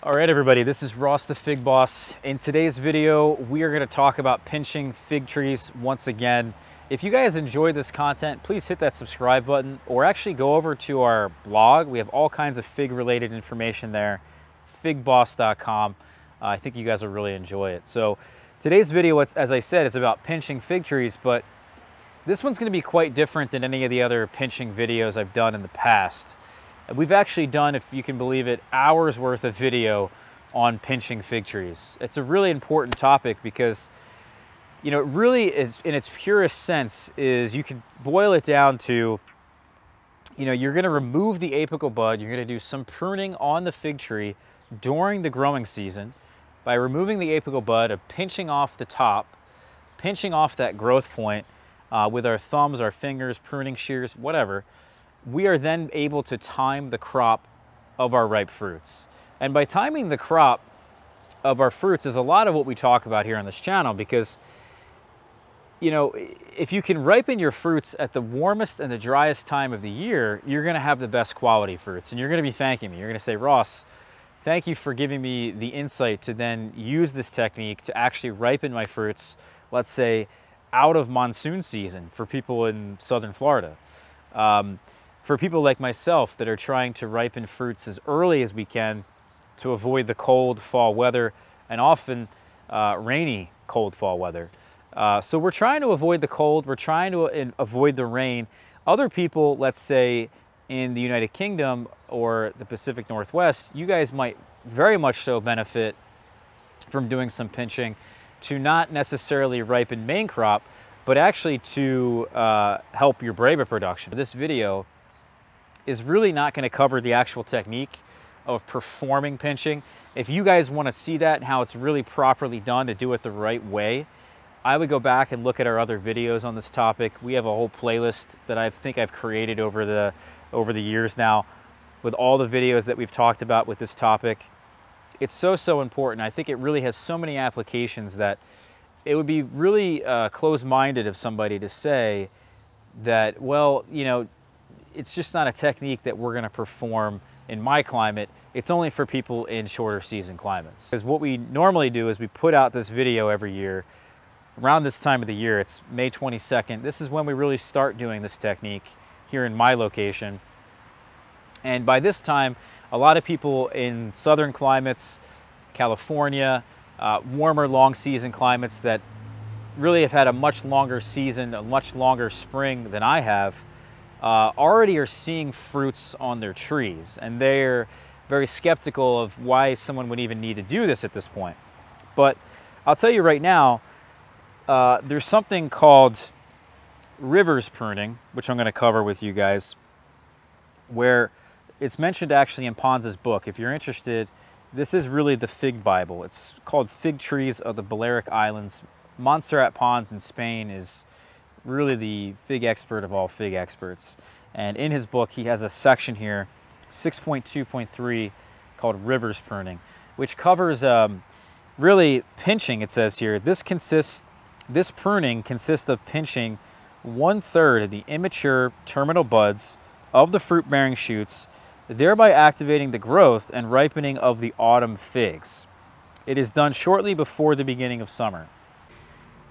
All right, everybody, this is Ross the Fig Boss. In today's video, we are gonna talk about pinching fig trees once again. If you guys enjoy this content, please hit that subscribe button or actually go over to our blog. We have all kinds of fig related information there, figboss.com. Uh, I think you guys will really enjoy it. So today's video, as I said, is about pinching fig trees, but this one's gonna be quite different than any of the other pinching videos I've done in the past. We've actually done, if you can believe it, hours worth of video on pinching fig trees. It's a really important topic because, you know, it really is, in its purest sense, is you could boil it down to, you know, you're gonna remove the apical bud, you're gonna do some pruning on the fig tree during the growing season by removing the apical bud, of pinching off the top, pinching off that growth point uh, with our thumbs, our fingers, pruning shears, whatever, we are then able to time the crop of our ripe fruits. And by timing the crop of our fruits is a lot of what we talk about here on this channel because you know, if you can ripen your fruits at the warmest and the driest time of the year, you're going to have the best quality fruits and you're going to be thanking me. You're going to say, Ross, thank you for giving me the insight to then use this technique to actually ripen my fruits, let's say, out of monsoon season for people in southern Florida. Um, for people like myself that are trying to ripen fruits as early as we can to avoid the cold fall weather and often uh, rainy cold fall weather. Uh, so we're trying to avoid the cold, we're trying to uh, avoid the rain. Other people, let's say in the United Kingdom or the Pacific Northwest, you guys might very much so benefit from doing some pinching to not necessarily ripen main crop, but actually to uh, help your Breba production. This video is really not going to cover the actual technique of performing pinching. If you guys want to see that and how it's really properly done to do it the right way, I would go back and look at our other videos on this topic. We have a whole playlist that I think I've created over the over the years now with all the videos that we've talked about with this topic. It's so, so important. I think it really has so many applications that it would be really uh, close-minded of somebody to say that, well, you know, it's just not a technique that we're gonna perform in my climate. It's only for people in shorter season climates. Because what we normally do is we put out this video every year around this time of the year. It's May 22nd. This is when we really start doing this technique here in my location. And by this time, a lot of people in southern climates, California, uh, warmer long season climates that really have had a much longer season, a much longer spring than I have, uh, already are seeing fruits on their trees and they're very skeptical of why someone would even need to do this at this point. But I'll tell you right now, uh, there's something called rivers pruning, which I'm going to cover with you guys, where it's mentioned actually in Pons's book. If you're interested, this is really the fig Bible. It's called Fig Trees of the Balearic Islands. Montserrat Pons in Spain is really the fig expert of all fig experts. And in his book, he has a section here, 6.2.3, called Rivers Pruning, which covers um, really pinching, it says here. This consists, this pruning consists of pinching one third of the immature terminal buds of the fruit-bearing shoots, thereby activating the growth and ripening of the autumn figs. It is done shortly before the beginning of summer.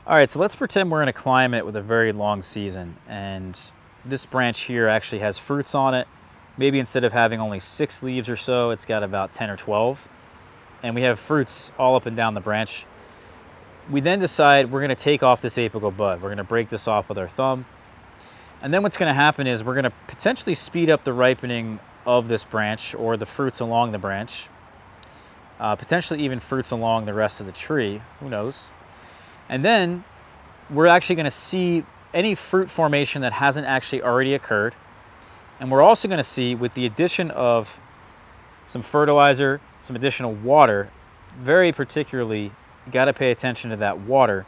All right, so let's pretend we're in a climate with a very long season and this branch here actually has fruits on it. Maybe instead of having only six leaves or so, it's got about 10 or 12. And we have fruits all up and down the branch. We then decide we're gonna take off this apical bud. We're gonna break this off with our thumb. And then what's gonna happen is we're gonna potentially speed up the ripening of this branch or the fruits along the branch. Uh, potentially even fruits along the rest of the tree, who knows. And then we're actually going to see any fruit formation that hasn't actually already occurred. And we're also going to see with the addition of some fertilizer, some additional water, very particularly got to pay attention to that water.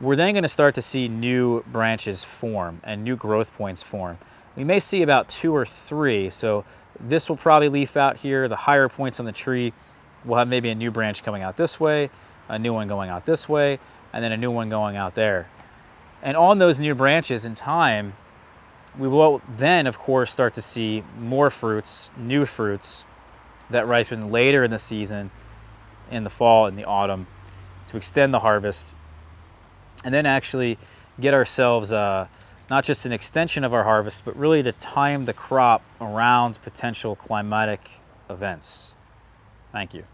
We're then going to start to see new branches form and new growth points form. We may see about two or three, so this will probably leaf out here. The higher points on the tree will have maybe a new branch coming out this way, a new one going out this way, and then a new one going out there. And on those new branches in time, we will then, of course, start to see more fruits, new fruits, that ripen later in the season, in the fall and the autumn, to extend the harvest, and then actually get ourselves uh, not just an extension of our harvest, but really to time the crop around potential climatic events. Thank you.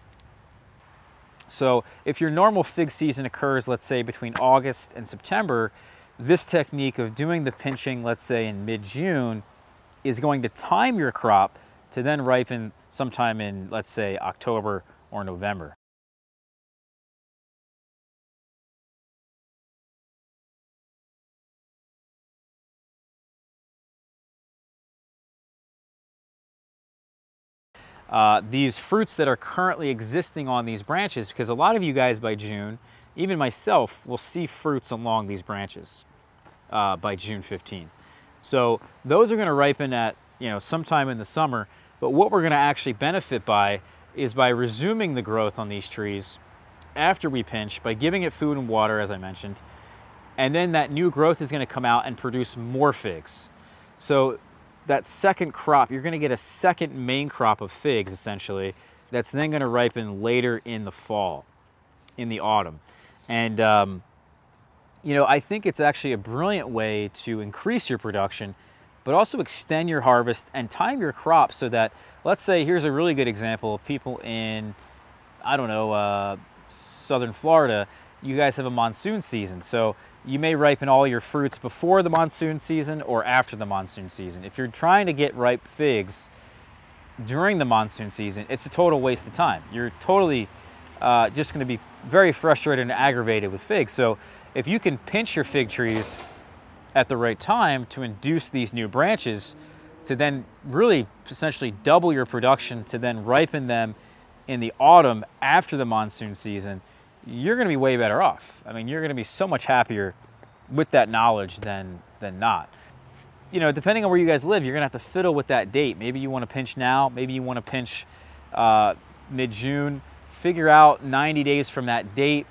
So if your normal fig season occurs, let's say between August and September, this technique of doing the pinching, let's say in mid-June, is going to time your crop to then ripen sometime in, let's say, October or November. Uh, these fruits that are currently existing on these branches, because a lot of you guys by June, even myself, will see fruits along these branches uh, by June 15. So those are going to ripen at you know sometime in the summer. But what we're going to actually benefit by is by resuming the growth on these trees after we pinch by giving it food and water, as I mentioned, and then that new growth is going to come out and produce more figs. So that second crop, you're going to get a second main crop of figs essentially that's then going to ripen later in the fall, in the autumn. And, um, you know, I think it's actually a brilliant way to increase your production, but also extend your harvest and time your crop so that, let's say, here's a really good example of people in, I don't know, uh, southern Florida, you guys have a monsoon season. So you may ripen all your fruits before the monsoon season or after the monsoon season. If you're trying to get ripe figs during the monsoon season, it's a total waste of time. You're totally uh, just going to be very frustrated and aggravated with figs. So if you can pinch your fig trees at the right time to induce these new branches to then really essentially double your production to then ripen them in the autumn after the monsoon season, you're going to be way better off. I mean, you're going to be so much happier with that knowledge than than not. You know, depending on where you guys live, you're going to have to fiddle with that date. Maybe you want to pinch now. Maybe you want to pinch uh, mid-June. Figure out 90 days from that date.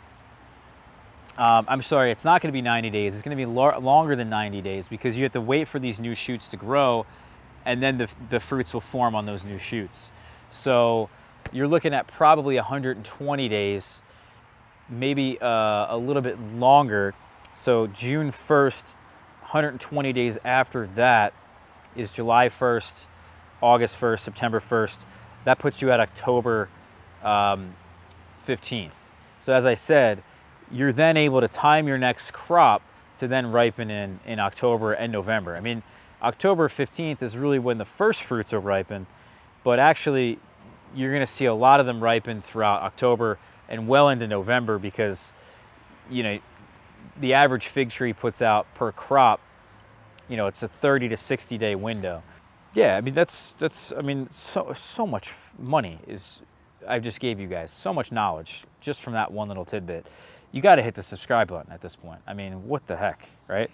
Um, I'm sorry, it's not going to be 90 days. It's going to be longer than 90 days because you have to wait for these new shoots to grow and then the, the fruits will form on those new shoots. So you're looking at probably 120 days maybe uh, a little bit longer. So June 1st, 120 days after that is July 1st, August 1st, September 1st. That puts you at October um, 15th. So as I said, you're then able to time your next crop to then ripen in, in October and November. I mean, October 15th is really when the first fruits are ripen, but actually you're gonna see a lot of them ripen throughout October and well into November because, you know, the average fig tree puts out per crop, you know, it's a 30 to 60 day window. Yeah, I mean, that's, that's I mean, so, so much money is, I just gave you guys, so much knowledge just from that one little tidbit. You got to hit the subscribe button at this point. I mean, what the heck, right?